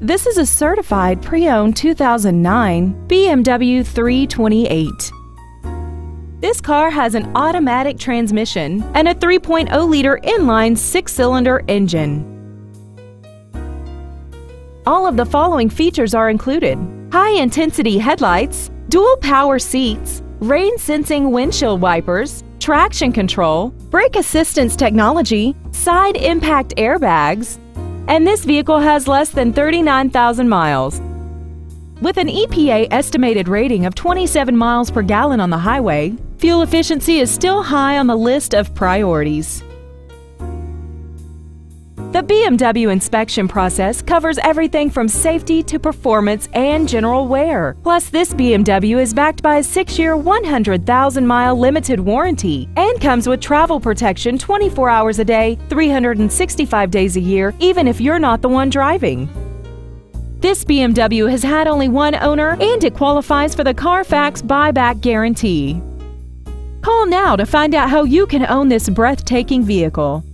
This is a certified pre-owned 2009 BMW 328. This car has an automatic transmission and a 3.0-liter inline six-cylinder engine. All of the following features are included. High-intensity headlights, dual power seats, rain-sensing windshield wipers, traction control, brake assistance technology, side impact airbags, and this vehicle has less than 39,000 miles. With an EPA estimated rating of 27 miles per gallon on the highway, fuel efficiency is still high on the list of priorities. The BMW inspection process covers everything from safety to performance and general wear. Plus, this BMW is backed by a 6-year, 100,000-mile limited warranty and comes with travel protection 24 hours a day, 365 days a year, even if you're not the one driving. This BMW has had only one owner and it qualifies for the Carfax buyback guarantee. Call now to find out how you can own this breathtaking vehicle.